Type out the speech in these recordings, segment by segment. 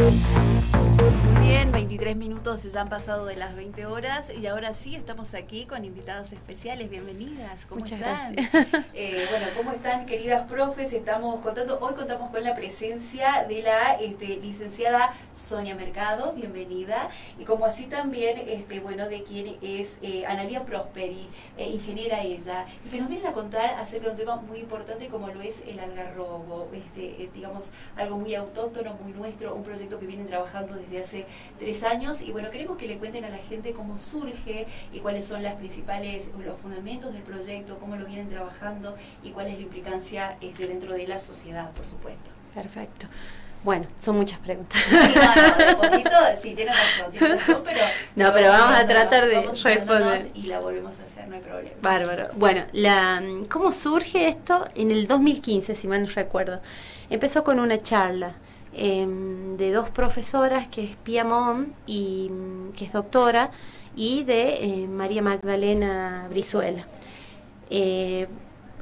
Música 23 minutos ya han pasado de las 20 horas y ahora sí estamos aquí con invitados especiales. Bienvenidas, ¿cómo están? Eh, bueno, ¿cómo están queridas profes? Estamos contando, hoy contamos con la presencia de la este, licenciada Sonia Mercado, bienvenida, y como así también, este, bueno, de quien es eh, Analia Prosperi, eh, ingeniera ella, y que nos vienen a contar acerca de un tema muy importante como lo es el algarrobo, este, eh, digamos, algo muy autóctono, muy nuestro, un proyecto que vienen trabajando desde hace tres años y bueno, queremos que le cuenten a la gente cómo surge y cuáles son las principales, los fundamentos del proyecto, cómo lo vienen trabajando y cuál es la implicancia este, dentro de la sociedad, por supuesto. Perfecto. Bueno, son muchas preguntas. Sí, no, un poquito, sí, tiene razón, tiene razón, pero... No, pero vamos a tratar de responder. Y la volvemos a hacer, no hay problema. Bárbaro. Bueno, la, ¿cómo surge esto? En el 2015, si mal no recuerdo. Empezó con una charla Em, de dos profesoras, que es Pia Mon, y, mm, que es doctora, y de eh, María Magdalena Brizuela. Eh,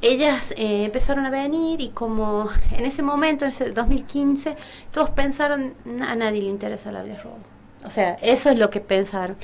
ellas eh, empezaron a venir y como en ese momento, en ese 2015, todos pensaron, a nadie le interesa el algarrobo. O sea, eso es lo que pensaron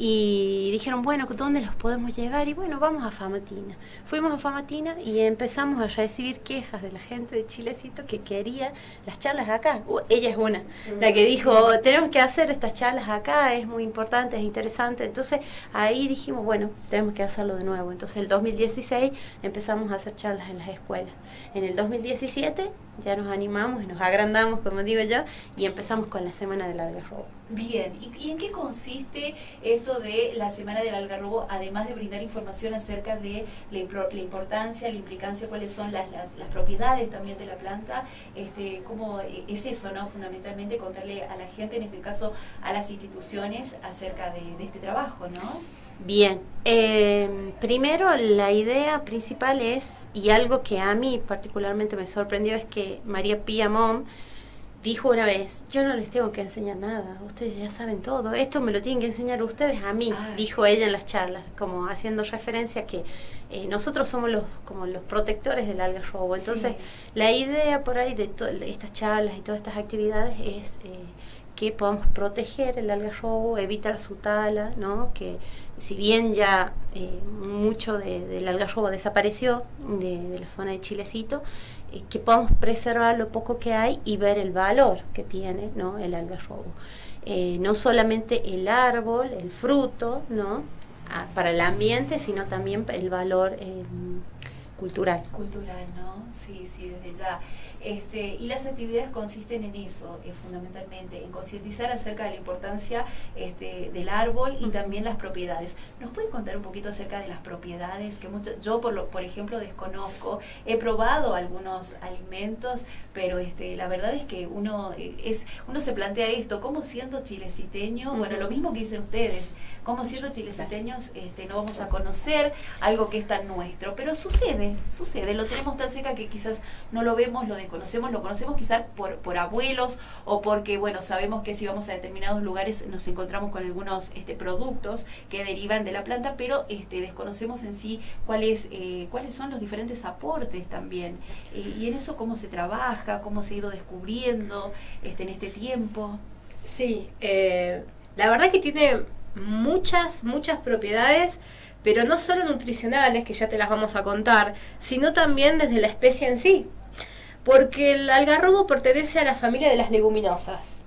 y dijeron, bueno, ¿dónde los podemos llevar? Y bueno, vamos a Famatina. Fuimos a Famatina y empezamos a recibir quejas de la gente de Chilecito que quería las charlas acá. ella es una, la que dijo, tenemos que hacer estas charlas acá, es muy importante, es interesante. Entonces ahí dijimos, bueno, tenemos que hacerlo de nuevo. Entonces el 2016 empezamos a hacer charlas en las escuelas. En el 2017 ya nos animamos y nos agrandamos, como digo yo, y empezamos con la Semana del Algarrobo. Bien, ¿Y, en qué consiste esto de la Semana del Algarrobo, además de brindar información acerca de la, importancia, la implicancia, cuáles son las, las, propiedades también de la planta? Este, ¿Cómo es eso, no? Fundamentalmente contarle a la gente, en este caso a las instituciones, acerca de, este trabajo, ¿no? Bien, eh, primero la idea principal es, y algo que a mí particularmente me sorprendió, es que María Pía Mom dijo una vez, yo no les tengo que enseñar nada, ustedes ya saben todo, esto me lo tienen que enseñar ustedes a mí, ah. dijo ella en las charlas, como haciendo referencia a que eh, nosotros somos los como los protectores del algarrobo. Entonces, la idea por ahí de, de, estas charlas y todas estas actividades es eh, que podamos proteger el algarrobo, evitar su tala, ¿no? que si bien ya eh, mucho del algarrobo desapareció de, la zona de Chilecito, que podamos preservar lo poco que hay y ver el valor que tiene ¿no? el algarrobo. Eh, no solamente el árbol, el fruto, ¿no? Ah, para el ambiente, sino también el valor cultural. Cultural, ¿no? Sí, sí, desde ya. Este, y las actividades consisten en eso, eh, fundamentalmente, en concientizar acerca de la importancia este, del árbol y también las propiedades. ¿Nos puede contar un poquito acerca de las propiedades que mucho, yo, por, lo, por ejemplo, desconozco? He probado algunos alimentos, pero este, la verdad es que uno, eh, es, uno se plantea esto, ¿cómo siendo chileciteño? Bueno, lo mismo que dicen ustedes, ¿cómo siendo chileciteños este, no vamos a conocer algo que es tan nuestro? Pero sucede, sucede, lo tenemos tan cerca que quizás no lo vemos, lo conocemos, lo conocemos quizás por, por abuelos o porque, bueno, sabemos que si vamos a determinados lugares nos encontramos con algunos este, productos que derivan de la planta, pero este, desconocemos en sí cuáles, eh, cuáles son los diferentes aportes también. Eh, y en eso cómo se trabaja, cómo se ha ido descubriendo este, en este tiempo. Sí, eh, la verdad que tiene muchas, muchas propiedades pero no solo nutricionales, que ya te las vamos a contar, sino también desde la especie en sí porque el algarrobo pertenece a la familia de las leguminosas.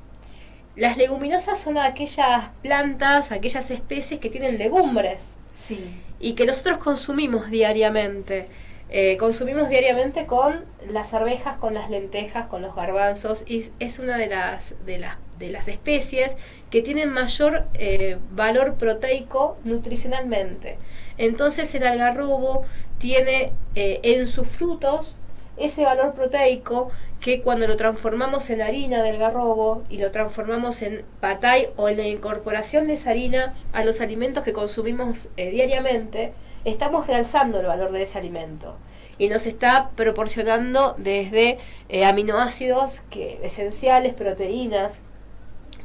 Las leguminosas son aquellas plantas, aquellas especies que tienen legumbres. Sí. Y que nosotros consumimos diariamente. Eh, consumimos diariamente con las arvejas, con las lentejas, con los garbanzos. Y es una de las, de las, de las especies que tienen mayor eh, valor proteico nutricionalmente. Entonces el algarrobo tiene eh, en sus frutos ese valor proteico que cuando lo transformamos en harina del garrobo y lo transformamos en patay o en la incorporación de esa harina a los alimentos que consumimos diariamente, estamos realzando el valor de ese alimento y nos está proporcionando desde eh, aminoácidos que, esenciales, proteínas,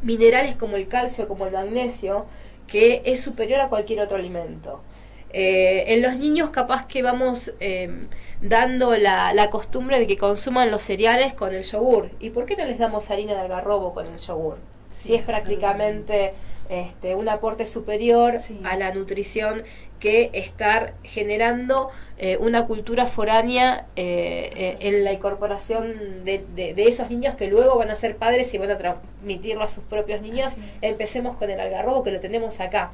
minerales como el calcio, como el magnesio, que es superior a cualquier otro alimento. Eh, en los niños capaz que vamos em, dando la, la, costumbre de que consuman los cereales con el yogur. ¿Y por qué no les damos harina de algarrobo con el yogur? si es prácticamente este, un aporte superior a la nutrición que estar generando eh, una cultura foránea eh, eh, en la incorporación de, de, esos niños que luego van a ser padres y van a transmitirlo a sus propios niños. Empecemos con el algarrobo que lo tenemos acá.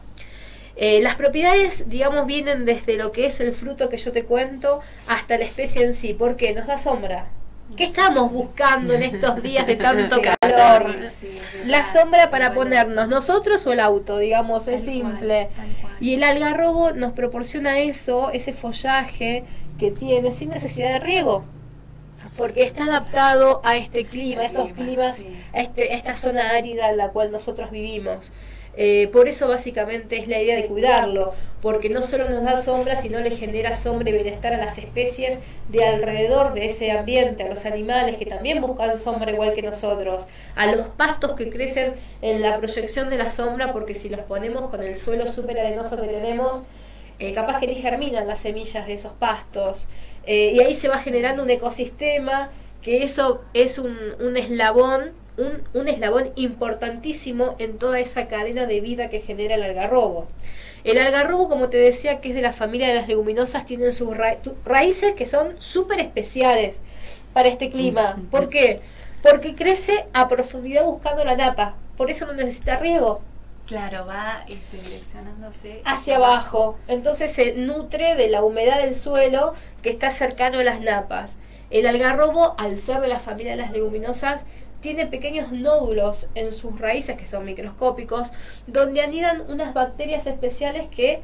las propiedades, digamos, vienen desde lo que es el fruto que yo te cuento hasta la especie en sí, porque nos da sombra, ¿Qué estamos buscando en estos días de tanto calor? la sombra para ponernos, nosotros o el auto, digamos, es simple. Y el algarrobo nos proporciona eso, ese follaje que tiene sin necesidad de riego. Porque está adaptado a este clima, a estos climas, a, este, a esta zona árida en la cual nosotros vivimos. Eh, por eso básicamente es la idea de cuidarlo, porque no solo nos da sombra, sino le genera sombra y bienestar a las especies de alrededor de ese ambiente, a los animales que también buscan sombra igual que nosotros, a los pastos que crecen en la proyección de la sombra, porque si los ponemos con el suelo súper arenoso que tenemos, eh, capaz que ni germinan las semillas de esos pastos. Eh, y ahí se va generando un ecosistema que eso es un, un eslabón un, un, eslabón importantísimo en toda esa cadena de vida que genera el algarrobo. El algarrobo, como te decía, que es de la familia de las leguminosas, tiene sus raíces que son súper especiales para este clima. ¿Por qué? Porque crece a profundidad buscando la napa. Por eso no necesita riego. Claro, va este, direccionándose hacia abajo. Entonces se nutre de la humedad del suelo que está cercano a las napas. El algarrobo, al ser de la familia de las leguminosas, tiene pequeños nódulos en sus raíces que son microscópicos, donde anidan unas bacterias especiales que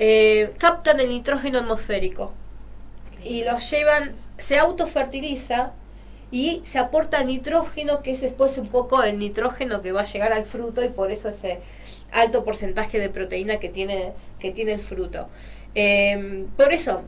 eh, captan el nitrógeno atmosférico y los llevan, se autofertiliza y se aporta nitrógeno, que es después un poco el nitrógeno que va a llegar al fruto y por eso ese alto porcentaje de proteína que tiene, que tiene el fruto. Eh, por eso,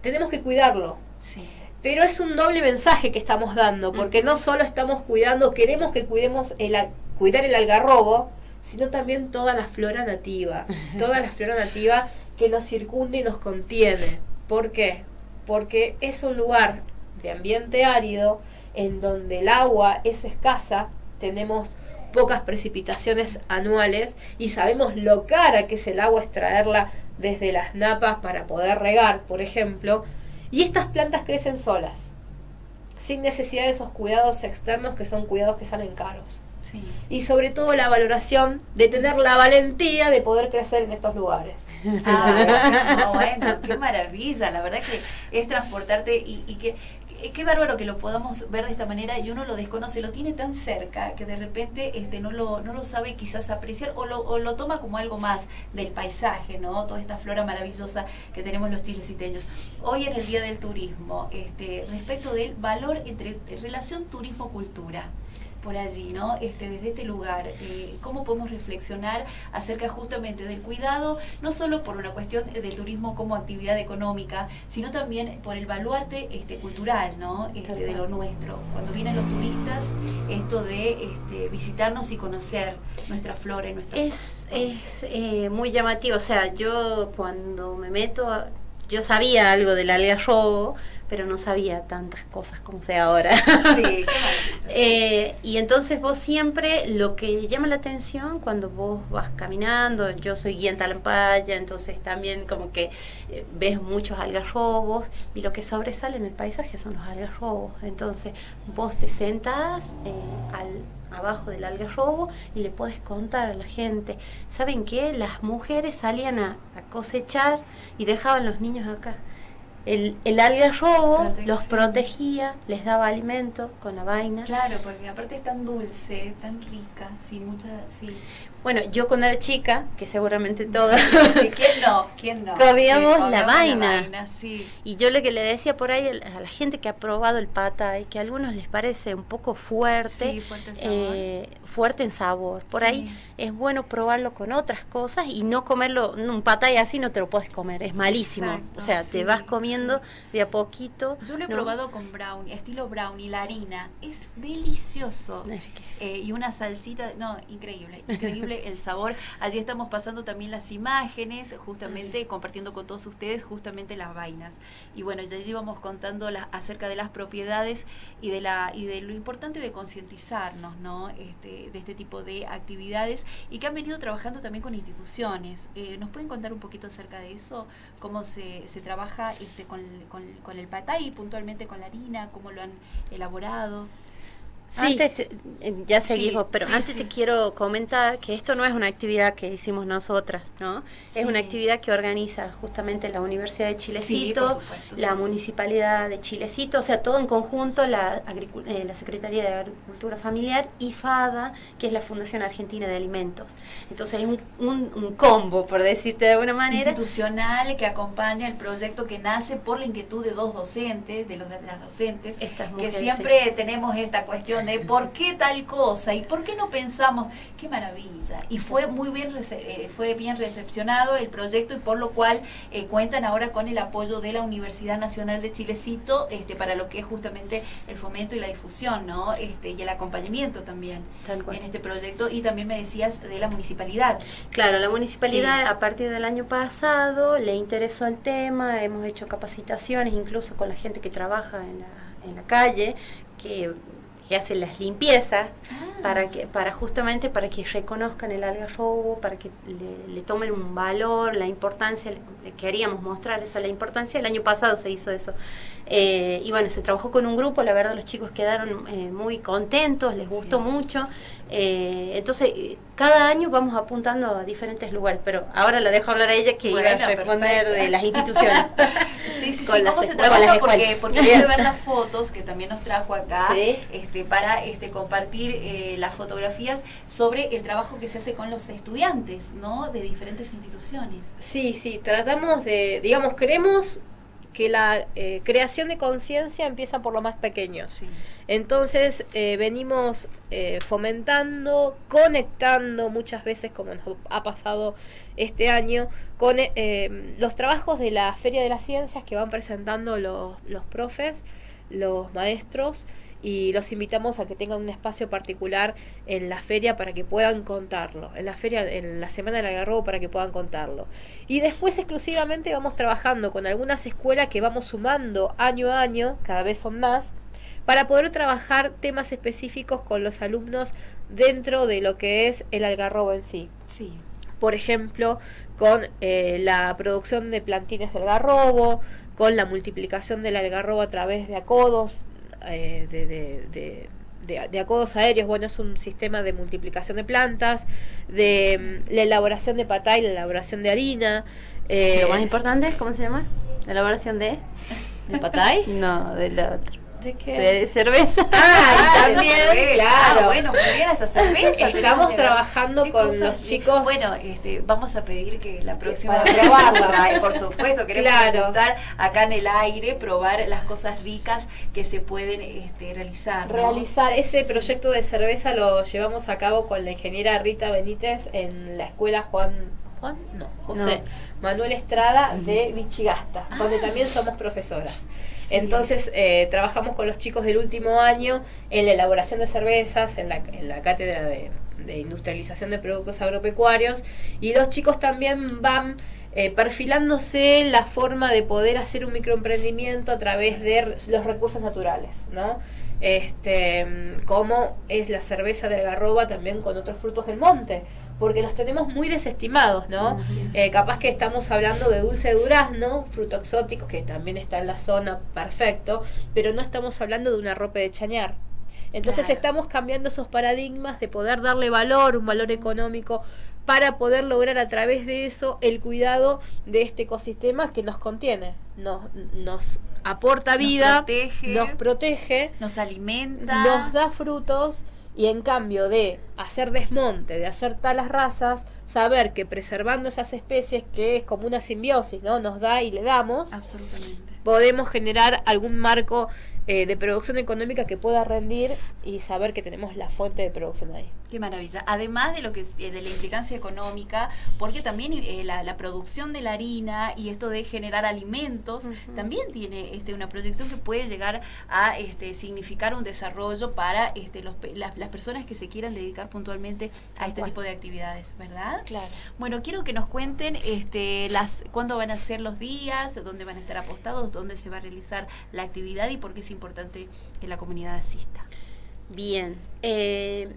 tenemos que cuidarlo. Sí. Pero es un doble mensaje que estamos dando, porque no solo estamos cuidando, queremos que cuidemos el, cuidar el algarrobo, sino también toda la flora nativa, toda la flora nativa que nos circunda y nos contiene. ¿Por qué? Porque es un lugar de ambiente árido en donde el agua es escasa, tenemos pocas precipitaciones anuales y sabemos lo cara que es el agua extraerla desde las napas para poder regar, por ejemplo, y estas plantas crecen solas, sin necesidad de esos cuidados externos que son cuidados que salen caros. Y sobre todo la valoración de tener la valentía de poder crecer en estos lugares. Ah, bueno, qué maravilla, la verdad que es transportarte y, y que qué bárbaro que lo podamos ver de esta manera y uno lo desconoce, lo tiene tan cerca que de repente este no lo, no lo sabe quizás apreciar o lo, lo toma como algo más del paisaje, ¿no? Toda esta flora maravillosa que tenemos los chileciteños. Hoy en el Día del Turismo, este, respecto del valor entre relación turismo-cultura por allí, ¿no? Este, desde este lugar, eh, cómo podemos reflexionar acerca justamente del cuidado, no solo por una cuestión del turismo como actividad económica, sino también por el baluarte este, cultural, ¿no? Este, de lo nuestro. Cuando vienen los turistas, esto de este, visitarnos y conocer nuestra flora y nuestra Es, es eh, muy llamativo, o sea, yo cuando me meto, yo sabía algo del algarrobo, pero no sabía tantas cosas como sé ahora. Sí, eh, y entonces vos siempre, lo que llama la atención cuando vos vas caminando, yo soy guía en Talampaya, entonces también como que eh, ves muchos algarrobos y lo que sobresale en el paisaje son los algarrobos. Entonces vos te sentas eh, al abajo del algarrobo y le puedes contar a la gente, ¿saben qué? Las mujeres salían a, a cosechar y dejaban los niños acá el, el algarrobo los protegía, les daba alimento con la vaina. Claro, porque aparte es tan dulce, tan rica, sí, mucha, sí. Bueno, yo cuando era chica, que seguramente todas. ¿quién no? ¿Quién no? Comíamos la vaina. Y yo lo que le decía por ahí a la gente que ha probado el pata y que a algunos les parece un poco fuerte, fuerte en sabor. Eh, fuerte en sabor. Por ahí es bueno probarlo con otras cosas y no comerlo, un pata y así no te lo puedes comer, es malísimo. o sea, te vas comiendo de a poquito. Yo lo he ¿no? probado con brownie, estilo brownie, la harina. Es delicioso. Es. Eh, y una salsita, no, increíble, increíble el sabor. Allí estamos pasando también las imágenes, justamente compartiendo con todos ustedes justamente las vainas. Y bueno, ya allí vamos contando la- acerca de las propiedades y de la y de lo importante de concientizarnos, ¿no? Este, de este tipo de actividades y que han venido trabajando también con instituciones. Eh, ¿Nos pueden contar un poquito acerca de eso? ¿Cómo se, se trabaja este, con, con, con el patay, puntualmente con la harina? ¿Cómo lo han elaborado? Sí. Antes te- eh, ya seguimos, Sí, pero sí, antes te quiero comentar que esto no es una actividad que hicimos nosotras, ¿no? Es una actividad que organiza justamente la Universidad de Chilecito, supuesto, la. Municipalidad de Chilecito, o sea, todo en conjunto, la, eh, la Secretaría de Agricultura Familiar y FADA, que es la Fundación Argentina de Alimentos. Entonces es un, un- un combo, por decirte de alguna manera. institucional que acompaña el proyecto que nace por la inquietud de dos docentes, de los de las docentes, Estas que mujeres, siempre tenemos esta cuestión de por qué tal cosa y por qué no pensamos, qué maravilla. Y fue muy bien eh, fue bien recepcionado el proyecto y por lo cual eh, cuentan ahora con el apoyo de la Universidad Nacional de Chilecito este para lo que es justamente el fomento y la difusión, ¿no? Este y el acompañamiento también Tal cual. en este proyecto y también me decías de la municipalidad. Claro, la municipalidad Sí. a partir del año pasado le interesó el tema, hemos hecho capacitaciones incluso con la gente que trabaja en la, en la calle, que, que hace las limpiezas, para que para justamente para que reconozcan el algarrobo, para que le, le tomen un valor, la importancia, le, queríamos mostrar esa la importancia, el año pasado se hizo eso. Eh, y bueno, se trabajó con un grupo, la verdad los chicos quedaron eh, muy contentos, les gustó Sí. mucho. Eh, entonces, eh, cada año vamos apuntando a diferentes lugares, pero ahora la dejo hablar a ella que iba a Bueno, responder perfecto. de las instituciones. Sí, sí, Con sí, las ¿cómo se trabaja? Porque, pude ver las fotos que también nos trajo acá Sí. este, para este, compartir eh, las fotografías sobre el trabajo que se hace con los estudiantes, ¿no? De diferentes instituciones. Sí, sí, tratamos de, digamos, queremos que la eh, creación de conciencia empieza por los más pequeños. Sí. Entonces eh, venimos eh, fomentando, conectando muchas veces, como nos ha pasado este año, con los trabajos de la Feria de las Ciencias que van presentando los, los profes, los maestros, y los invitamos a que tengan un espacio particular en la feria para que puedan contarlo, en la feria, en la Semana del Algarrobo para que puedan contarlo. Y después exclusivamente vamos trabajando con algunas escuelas que vamos sumando año a año, cada vez son más, para poder trabajar temas específicos con los alumnos dentro de lo que es el algarrobo en sí. Sí. Por ejemplo, con eh, la producción de plantines del algarrobo, con la multiplicación del algarrobo a través de acodos, eh, de, de- de- de- de acodos aéreos, bueno, es un sistema de multiplicación de plantas, de mm, la elaboración de patay, la elaboración de harina. eh, Lo más importante, ¿cómo se llama? La elaboración de... ¿De patay? No, del otro. ¿De qué? De cerveza. Ah, de también, cerveza. claro. Ah, bueno, muy bien, hasta cerveza. Estamos trabajando con los chicos. Bueno, este, vamos a pedir que la próxima para probarla. por supuesto, queremos Claro. acá en el aire, probar las cosas ricas que se pueden este, realizar. ¿no? Realizar ese proyecto de cerveza lo llevamos a cabo con la ingeniera Rita Benítez en la escuela Juan Juan no José Manuel Estrada de Vichigasta donde también somos profesoras. Sí. entonces eh, trabajamos con los chicos del último año en la elaboración de cervezas en la, en la cátedra de, de industrialización de productos agropecuarios y los chicos también van eh, perfilándose la forma de poder hacer un microemprendimiento a través de los recursos naturales, ¿no? Este, mm, como es la cerveza del garroba también con otros frutos del monte, porque los tenemos muy desestimados, ¿no? Eh, capaz que estamos hablando de dulce de durazno, fruto exótico, que también está en la zona, perfecto, pero no estamos hablando de una ropa de chañar. Entonces Claro. estamos cambiando esos paradigmas de poder darle valor, un valor económico, para poder lograr a través de eso el cuidado de este ecosistema que nos contiene, nos, nos aporta Nos vida, protege. nos protege, Nos alimenta. nos da frutos y en cambio de hacer desmonte, de hacer talas razas, saber que preservando esas especies, que es como una simbiosis, ¿no? Nos da y le damos, Absolutamente. podemos generar algún marco eh, de producción económica que pueda rendir y saber que tenemos la fuente de producción ahí. Qué maravilla. Además de lo que es, eh, de la implicancia económica, porque también eh, la, la producción de la harina y esto de generar alimentos también tiene este, una proyección que puede llegar a este, significar un desarrollo para este, los, las, las personas que se quieran dedicar puntualmente a este tipo de actividades, ¿verdad? Claro. Bueno, quiero que nos cuenten este, las, cuándo van a ser los días, dónde van a estar apostados, dónde se va a realizar la actividad y por qué importante que la comunidad asista. Bien, eh,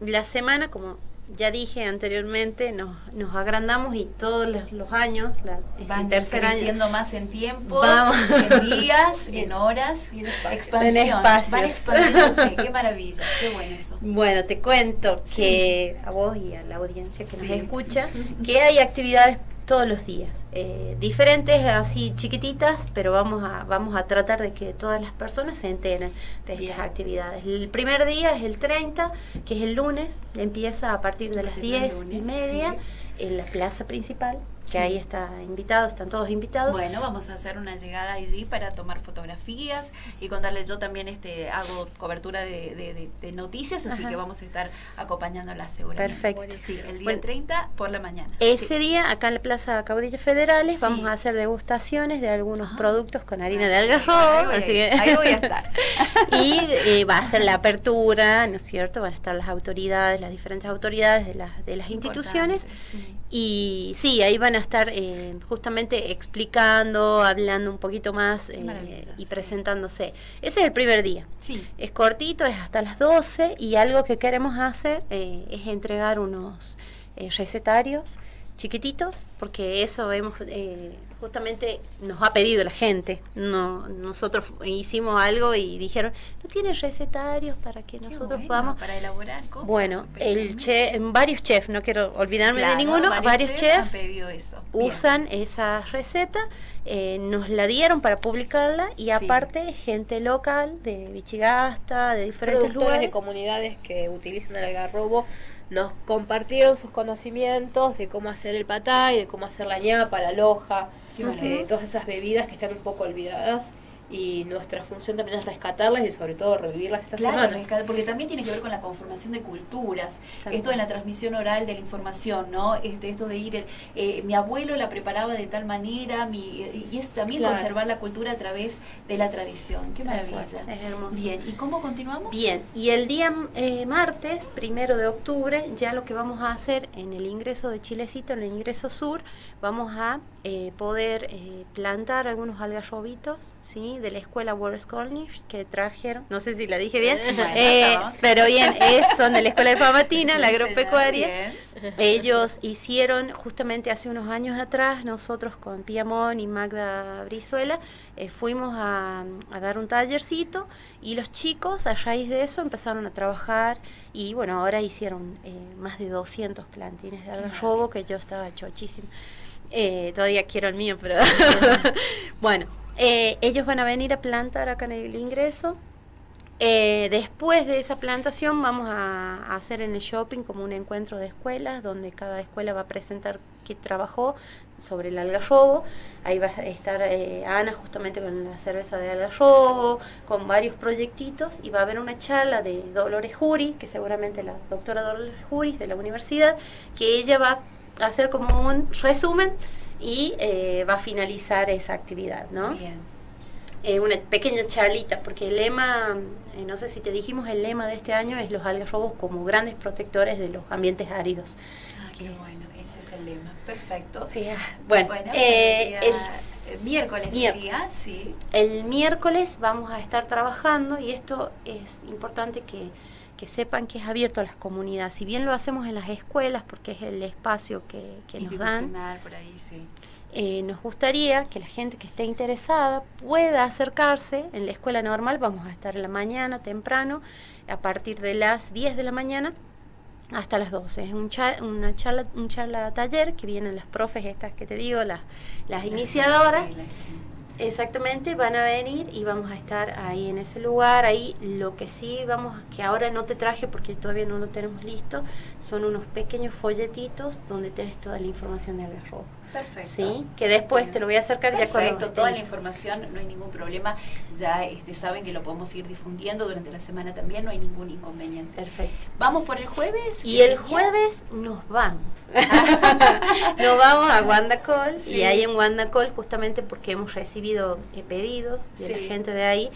la semana, como ya dije anteriormente, nos, nos agrandamos y todos los, los años, la, este Van tercer año, creciendo más en tiempo, Vamos. en días, en horas, Y en espacio. expansión. En espacios. Van expandiéndose, qué maravilla, qué bueno eso. Bueno, te cuento que a vos y a la audiencia que Sí. nos escucha, que hay actividades todos los días, eh, diferentes, así chiquititas, pero vamos a, vamos a tratar de que todas las personas se enteren de estas Bien. actividades. El primer día es el 30, que es el lunes, empieza a partir de las partir del 10 y media sí. En la plaza principal, que Sí. ahí está invitado, están todos invitados. Bueno, vamos a hacer una llegada allí para tomar fotografías y contarles yo también este hago cobertura de, de- de- de noticias, así Ajá. que vamos a estar acompañándolas seguramente. Perfecto. Sí, el día Bueno. 30 por la mañana. Ese Sí. día, acá en la Plaza Caudillos Federales, vamos a hacer degustaciones de algunos Ajá. productos con harina Ah, de algarrobo. así que- ahí voy a estar. y eh, va a ser la apertura, ¿no es cierto? Van a estar las autoridades, las diferentes autoridades de las, de las instituciones. Sí. Y sí, ahí van a estar eh, justamente explicando, hablando un poquito más eh, y sí. presentándose. Ese es el primer día. Sí. Es cortito, es hasta las 12 y algo que queremos hacer eh, es entregar unos eh, recetarios chiquititos, porque eso hemos eh, justamente nos ha pedido la gente. No, nosotros hicimos algo y dijeron, ¿no tienen recetarios para que Qué nosotros bueno, podamos? para elaborar cosas. Bueno, el chef, varios chefs, no quiero olvidarme Claro, de ninguno, varios, chefs. Bien. usan esa receta, eh, nos la dieron para publicarla y Sí. aparte gente local de Bichigasta, de diferentes Productores lugares. de comunidades que utilizan el algarrobo nos compartieron sus conocimientos de cómo hacer el patay, de cómo hacer la ñapa, la loja, eh, todas esas bebidas que están un poco olvidadas y nuestra función también es rescatarlas y sobre todo revivirlas esta Claro, semana. porque también tiene que ver con la conformación de culturas, esto de la transmisión oral de la información, ¿no? Este, esto de ir, el- eh, mi abuelo la preparaba de tal manera, mi, y es también Claro. conservar la cultura a través de la tradición. Qué maravilla. Exacto, es hermoso. Bien, ¿y cómo continuamos? Bien, y el día eh, martes, primero de octubre, ya lo que vamos a hacer en el ingreso de Chilecito, en el ingreso sur, vamos a eh, poder eh, plantar algunos algarrobitos, ¿sí? De la escuela World Cornish que trajeron, no sé si la dije bien, Bueno, eh, pero bien, es, son de la escuela de Famatina, la Sí, agropecuaria. señora, bien. Ellos hicieron justamente hace unos años atrás, nosotros con Piamón y Magda Brizuela, eh, fuimos a, a dar un tallercito y los chicos a raíz de eso empezaron a trabajar y bueno, ahora hicieron eh, más de 200 plantines de algarrobo que yo estaba chochísima. Eh, todavía quiero el mío, pero bueno, eh, ellos van a venir a plantar acá en el ingreso. Eh, después de esa plantación vamos a, hacer en el shopping como un encuentro de escuelas donde cada escuela va a presentar qué trabajó sobre el algarrobo. Ahí va a estar eh, Ana justamente con la cerveza de algarrobo, con varios proyectitos y va a haber una charla de Dolores Jury, que seguramente la doctora Dolores Jury de la universidad, que ella va a hacer como un resumen y eh, va a finalizar esa actividad, ¿no? Bien. eh, una pequeña charlita, porque el lema, eh, no sé si te dijimos, el lema de este año es los algarrobos como grandes protectores de los ambientes áridos. Ah, qué es. bueno, ese es el lema. Perfecto. Sí, ah, bueno, Bueno, eh, el, miércoles sería, sí. El miércoles vamos a estar trabajando y esto es importante que, que sepan que es abierto a las comunidades. Si bien lo hacemos en las escuelas, porque es el espacio que, que nos dan, Institucional, por ahí, sí. eh, nos gustaría que la gente que esté interesada pueda acercarse en la escuela normal. Vamos a estar en la mañana temprano, a partir de las 10 de la mañana hasta las 12. Es un, cha- una charla, un charla taller que vienen las profes estas que te digo, las, las iniciadoras. Sí, Exactamente, van a venir y vamos a estar ahí en ese lugar. Ahí lo que sí vamos, que ahora no te traje porque todavía no lo tenemos listo, son unos pequeños folletitos donde tienes toda la información de Algarrobo. Perfecto. Sí, que después te lo voy a acercar ya cuando Perfecto, toda la información, no hay ningún problema. Ya este, saben que lo podemos ir difundiendo durante la semana también, no hay ningún inconveniente. Perfecto. ¿Vamos por el jueves? Y ¿Qué el jueves nos vamos. nos vamos a Guandacol Sí. y ahí en Guandacol justamente porque hemos recibido eh, pedidos de la gente de ahí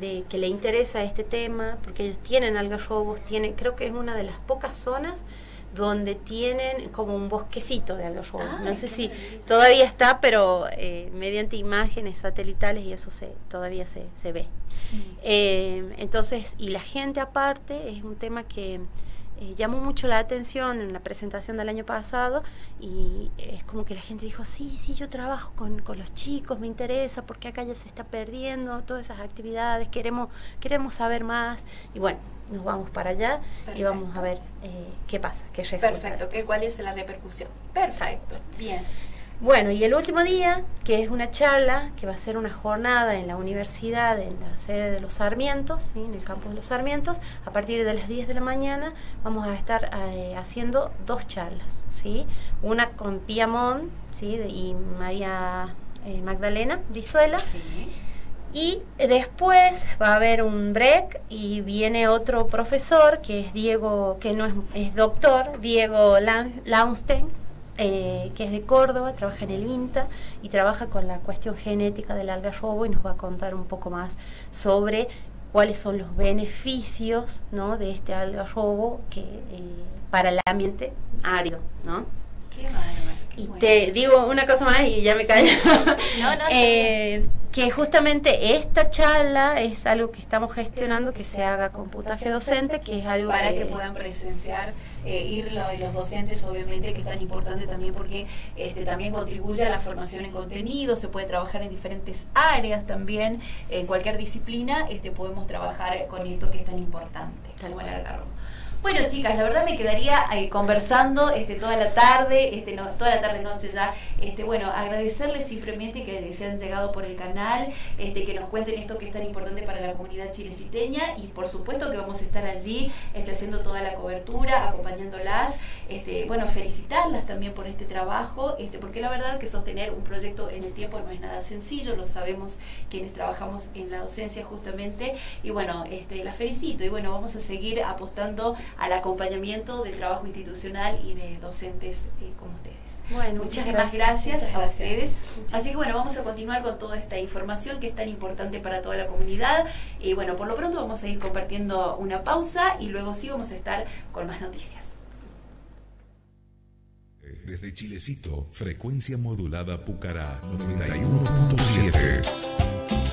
de que le interesa este tema, porque ellos tienen algarrobos, tienen, creo que es una de las pocas zonas donde tienen como un bosquecito de algarrobos. Ay, no sé si maravilla. todavía está, pero eh, mediante imágenes satelitales y eso se todavía se, se ve. Sí. Eh, entonces, y la gente aparte, es un tema que eh, llamó mucho la atención en la presentación del año pasado y es como que la gente dijo, sí, sí, yo trabajo con, con los chicos, me interesa porque acá ya se está perdiendo todas esas actividades, queremos, queremos saber más y bueno, nos vamos para allá y vamos a ver eh, qué pasa, qué resulta. Perfecto, ¿qué, ¿cuál es la repercusión? Perfecto, bien. Bueno, y el último día, que es una charla, que va a ser una jornada en la universidad, en la sede de los Sarmientos, ¿sí? en el campus de los Sarmientos, a partir de las 10 de la mañana vamos a estar eh, haciendo dos charlas, ¿sí? Una con Pia Mon, ¿sí? de- y María eh, Magdalena Dizuela, Sí. y después va a haber un break y viene otro profesor que es Diego, que no es, es doctor, Diego Lan- Launstein, eh, que es de Córdoba, trabaja en el INTA y trabaja con la cuestión genética del algarrobo y nos va a contar un poco más sobre cuáles son los beneficios ¿no? de este algarrobo que, eh, para el ambiente árido. ¿no? Qué Y bueno. te digo una cosa más y ya me callo. sí, sí. No, no, Eh, que justamente esta charla es algo que estamos gestionando que se haga con puntaje docente, que es algo para que puedan presenciar, eh, ir lo- los docentes obviamente, que es tan importante también porque este, también contribuye a la formación en contenido, se puede trabajar en diferentes áreas también, en cualquier disciplina este, podemos trabajar con esto que es tan importante, Tal cual. Bueno, chicas, la verdad me quedaría eh, conversando este, toda la tarde, este, no, toda la tarde noche ya. Este, bueno, agradecerles simplemente que se han llegado por el canal, este, que nos cuenten esto que es tan importante para la comunidad chileciteña y por supuesto que vamos a estar allí este, haciendo toda la cobertura, acompañándolas. Este, bueno, felicitarlas también por este trabajo, este, porque la verdad que sostener un proyecto en el tiempo no es nada sencillo, lo sabemos quienes trabajamos en la docencia justamente. Y bueno, este, las felicito y bueno, vamos a seguir apostando al acompañamiento del trabajo institucional y de docentes eh, como ustedes. Bueno, Muchísimas gracias, a gracias. ustedes. Así que bueno, vamos a continuar con toda esta información que es tan importante para toda la comunidad. Y bueno, por lo pronto vamos a ir compartiendo una pausa y luego sí vamos a estar con más noticias. Desde Chilecito, frecuencia modulada Pucará 91.3.